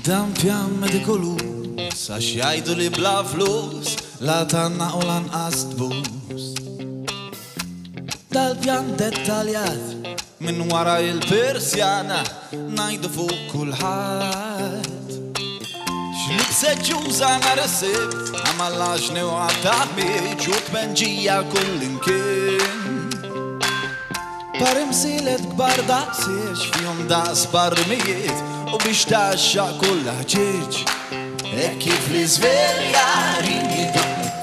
Dan pjan medikolus, għax jajdu li bla flus, la tanna u lan bus Dal pjan dettaljat, Min wara il-persjana, najdu fuq kullħat. se ġuza na resibt, għamallax ne u għattaħmiġ u tmenġija kull imkien. Par imsilet kbar daqsiex fjom daqs barmijiet U biex taxxa kulla ħġieġ E kif li zverja ringi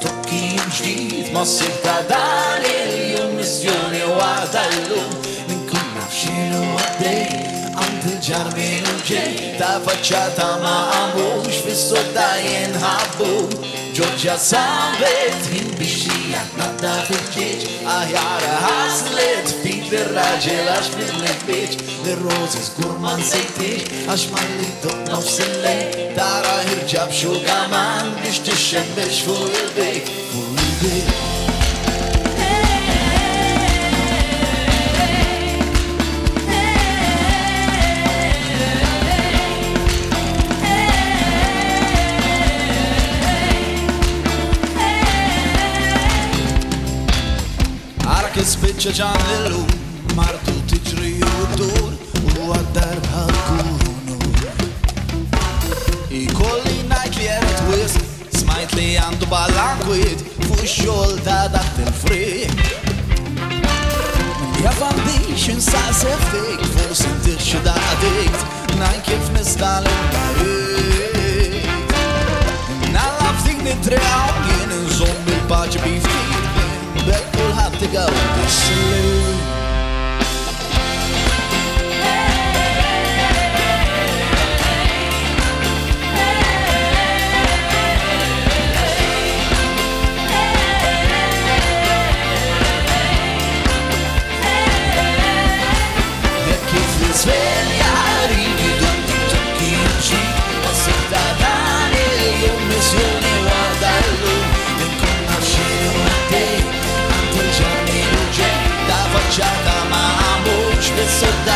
Tukki ġdid Ma ta' dan il-jum missjoni u għadallu Min Minkun nafxilu għaddej għand il-ġarmi ġej Ta' faċċata ma' Xfissu ta' sodda jenħabbu ġoġġa sabet hin bixija tnatta fil-ġiġ Aħjara ħaslet fit il-raġel għax fil-lek bieċ L-rozi zgur man sejtiġ għax man li domna f-sillej Tara hirġab xu biex t-xemmex fuq il-bik Fuq il-bik kispiċċa ġan illum martu tiġri u dur u għaddar bħal kunur. Ikolli najt li jeret wis, smajt li għandu balankwit fuq xol ta' daħt il-frik. Ja foundation sa' seftik, fuq sintir xida najn kif nistal il-barik. Nalla ftik nitreaw, jien nżom bil-paċi biftik, to go. so